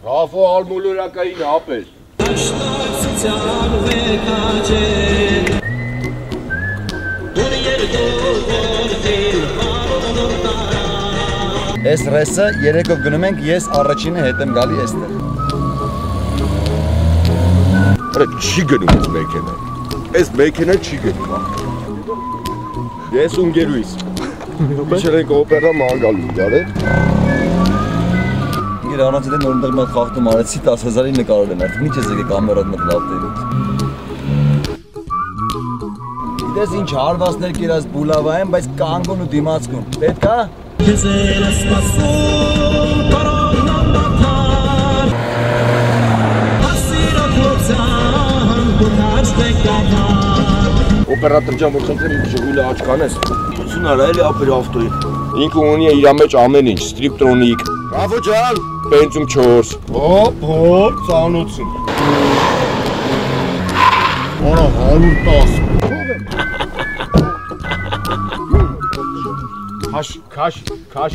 Ռաֆո ալմոլորակային ապել։ Աշտացության վեկաջե Դուր երդու գործիլ բարոնոր տարա Այս ռեսը երեկով գնում ենք, ես առաջինը հետ եմ գալի այստեղ։ Արա չի գնում այս մեքենա։ Այս մեքենա չի գնում։ Ես ու ընկերուիս։ Իջել ենք օպերա ման գալու Ինգեր առանց դե նորմալ մատ խախտում արեցի 10000-ի նկարել եմ, արդեն ինչ ես եկե կամերան մտ լավ դերուց։ Գիտես ինչ հարվածներ կերած բուլավա են, բայց կանգուն ու դիմացկուն։ Պետք է Քեզ էլ սպասում կարողնամ դատար Հասիրո փոցան բունաչ դեկավար Օպերատոր ջան, որ խնդրեմ ինքը ժողովուրդը աչք անես։ Ուսուն արա էլի ապեր ավտոյի։ Ինքը ունի իր մեջ ամեն ինչ, ստրիպտրոնիկ, Բրավո ջան։ բենզում 4։ Հոп, հոп, ծանոթություն։ Արա 110։ Քաշ, քաշ, քաշ։